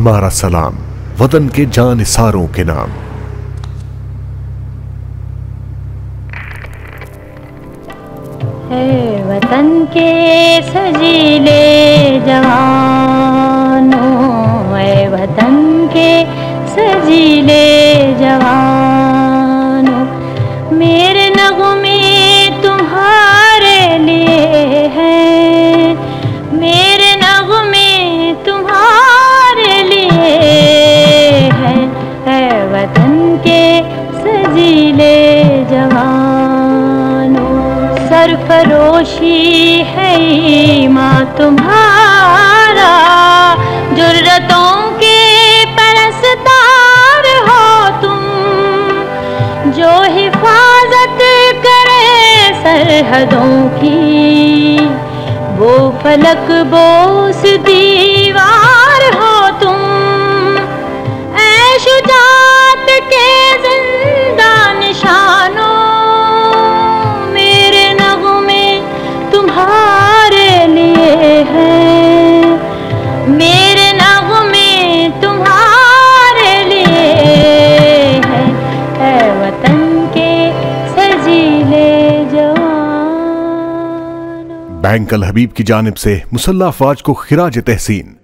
हमारा सलाम, वतन के जान के नाम। वतन के सजीले जवानों वतन के सजीले जवानों। सजीले जवानों। सरफरोशी है माँ तुम्हारा। जुर्रतों के परस्तार हो तुम। जो हिफाजत करे सरहदों की, वो फलक बोस दीवार हो मेरे नगमे तुम्हारे लिए है, है वतन के सजीले जवान। बैंक हबीब की जानब से मुसल्ला अफवाज को खिराज तहसीन।